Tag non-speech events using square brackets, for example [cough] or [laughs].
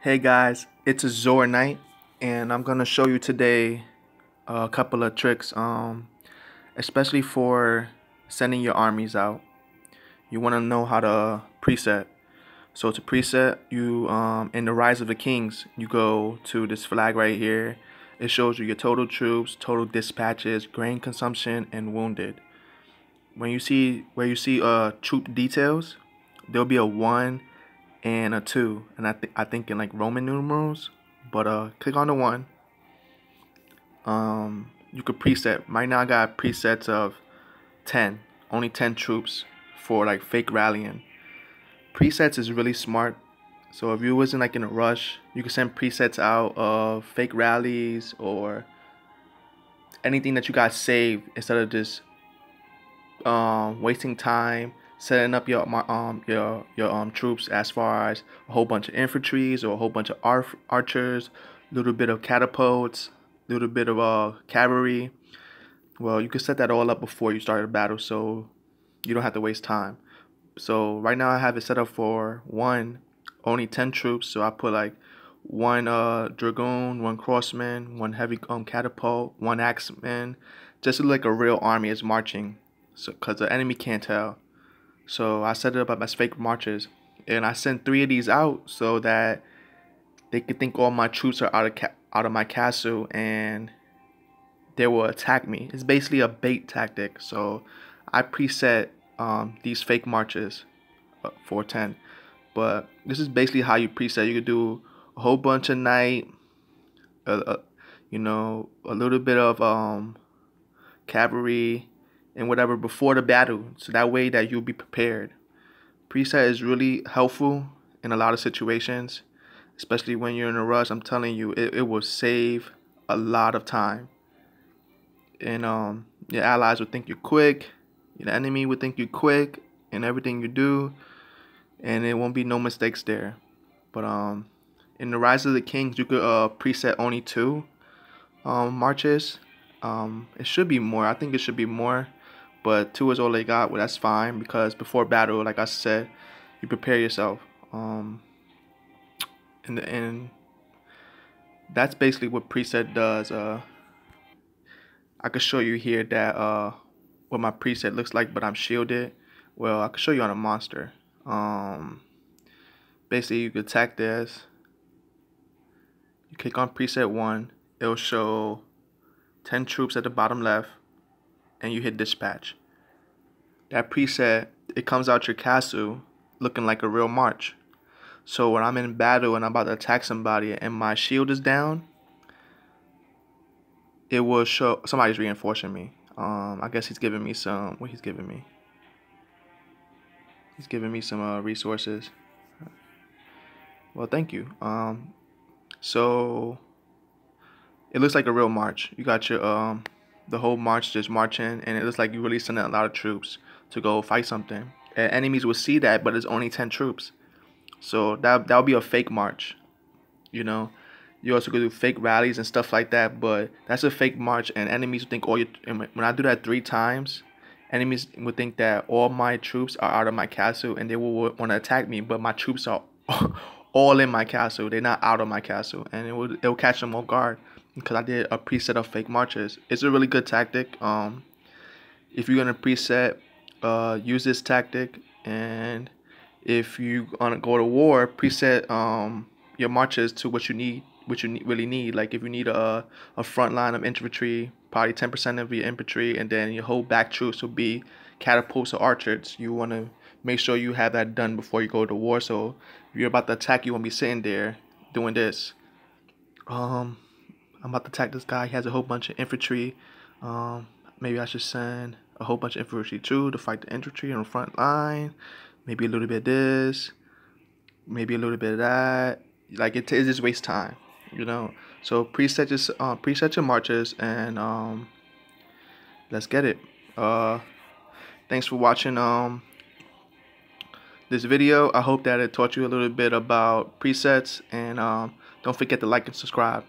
Hey guys, it's Azor Knight, and I'm gonna show you today a couple of tricks, um, especially for sending your armies out. You want to know how to preset. So to preset, you um, in the Rise of the Kings, you go to this flag right here. It shows you your total troops, total dispatches, grain consumption, and wounded. When you see where you see uh troop details, there'll be a one and a two, and I think I think in like Roman numerals. But uh, click on the one. Um, you could preset. Right now I got presets of ten, only ten troops for like fake rallying. Presets is really smart. So if you wasn't like in a rush, you could send presets out of fake rallies or anything that you got saved instead of just um, wasting time setting up your um your your um troops as far as a whole bunch of infantries or a whole bunch of ar archers, little bit of catapults, little bit of uh cavalry. Well, you can set that all up before you start a battle, so you don't have to waste time. So right now I have it set up for one, only ten troops. So I put like one uh dragoon, one crossman, one heavy um catapult, one axeman, just like a real army is marching. So, cause the enemy can't tell. So I set it up as fake marches, and I sent three of these out so that they could think all my troops are out of out of my castle and they will attack me. It's basically a bait tactic. So I preset um, these fake marches uh, for 10. But this is basically how you preset. You could do a whole bunch of knight, uh, uh, you know, a little bit of um, cavalry, and whatever before the battle so that way that you'll be prepared. Preset is really helpful in a lot of situations especially when you're in a rush. I'm telling you it, it will save a lot of time. And um your allies will think you're quick your enemy will think you're quick in everything you do and it won't be no mistakes there. But um in the rise of the kings you could uh preset only two um marches. Um it should be more. I think it should be more but two is all they got. Well, that's fine because before battle, like I said, you prepare yourself. Um, in the end, that's basically what preset does. Uh, I could show you here that uh, what my preset looks like, but I'm shielded. Well, I could show you on a monster. Um, basically, you could attack this. You click on preset one. It'll show 10 troops at the bottom left and you hit dispatch. That preset, it comes out your castle looking like a real march. So when I'm in battle and I'm about to attack somebody and my shield is down, it will show somebody's reinforcing me. Um, I guess he's giving me some. What he's giving me? He's giving me some uh, resources. Well, thank you. Um, so it looks like a real march. You got your um the whole march just marching, and it looks like you really sending a lot of troops to go fight something. And enemies will see that, but it's only ten troops, so that that would be a fake march. You know, you also could do fake rallies and stuff like that, but that's a fake march, and enemies think all you. when I do that three times, enemies would think that all my troops are out of my castle, and they will want to attack me, but my troops are [laughs] all in my castle. They're not out of my castle, and it will it will catch them off guard because I did a preset of fake marches. It's a really good tactic. Um, if you're gonna preset, uh, use this tactic, and if you wanna go to war, preset um your marches to what you need, what you really need. Like if you need a a front line of infantry, probably 10% of your infantry, and then your whole back troops will be catapults or archers. You wanna make sure you have that done before you go to war. So if you're about to attack, you won't be sitting there doing this. Um I'm about to attack this guy. He has a whole bunch of infantry. Um, maybe I should send a whole bunch of infantry too to fight the infantry on the front line. Maybe a little bit of this. Maybe a little bit of that. Like it, it just wastes time, you know. So preset your uh, preset your marches and um, let's get it. Uh, thanks for watching um this video. I hope that it taught you a little bit about presets and um, don't forget to like and subscribe.